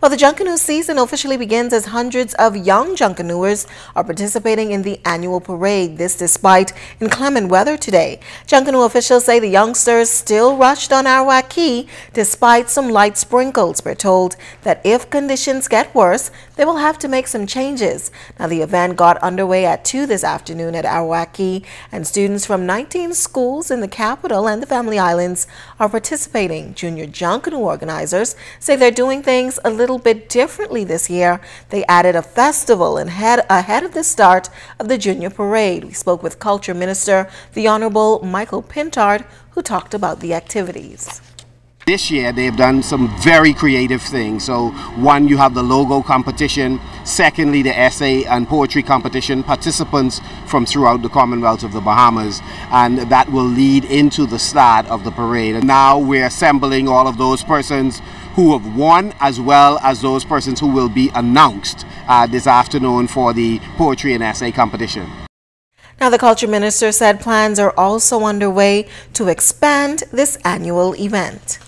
Well, the Junkanoo season officially begins as hundreds of young Junkanooers are participating in the annual parade. This despite inclement weather today. Junkanoo officials say the youngsters still rushed on Arawak Cay despite some light sprinkles. We're told that if conditions get worse, they will have to make some changes. Now, the event got underway at 2 this afternoon at Arawak Cay, and students from 19 schools in the capital and the Family Islands are participating. Junior Junkanoo organizers say they're doing things a little little bit differently this year. They added a festival and had ahead of the start of the Junior Parade. We spoke with Culture Minister, the Honorable Michael Pintard, who talked about the activities. This year they've done some very creative things. So one, you have the logo competition. Secondly, the essay and poetry competition. Participants from throughout the Commonwealth of the Bahamas. And that will lead into the start of the parade. And now we're assembling all of those persons who have won as well as those persons who will be announced uh, this afternoon for the poetry and essay competition. Now, the culture minister said plans are also underway to expand this annual event.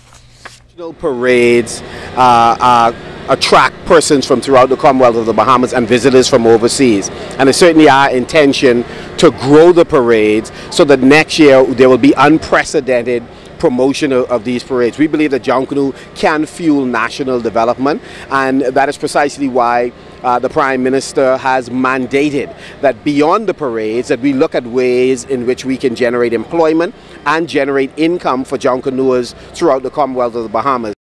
Parades uh, uh, attract persons from throughout the Commonwealth of the Bahamas and visitors from overseas. And it's certainly our intention to grow the parades so that next year there will be unprecedented promotion of, of, these parades. We believe that Junkanoo can fuel national development, and that is precisely why uh, the Prime Minister has mandated that beyond the parades, that we look at ways in which we can generate employment and generate income for Junkanooers throughout the Commonwealth of the Bahamas.